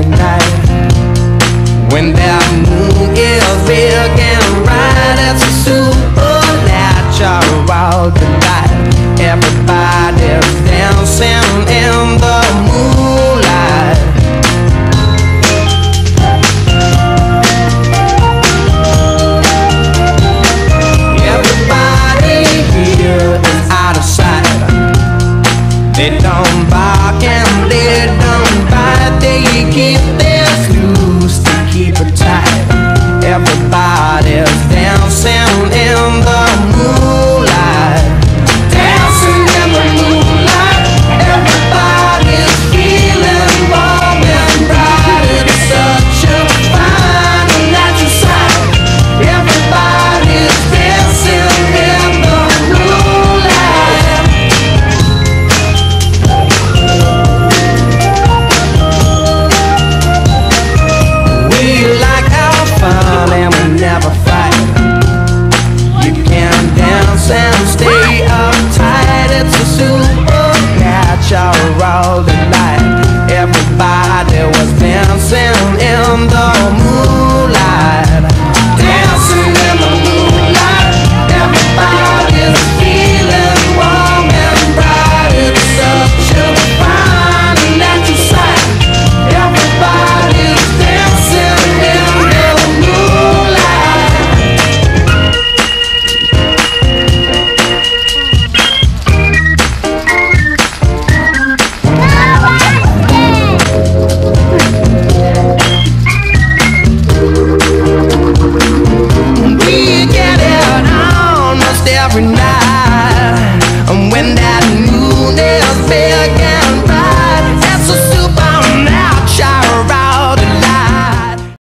every night When that moon is big and bright It's a supernatural tonight Everybody's dancing in the moonlight. Everybody here is out of sight. They don't buy que ter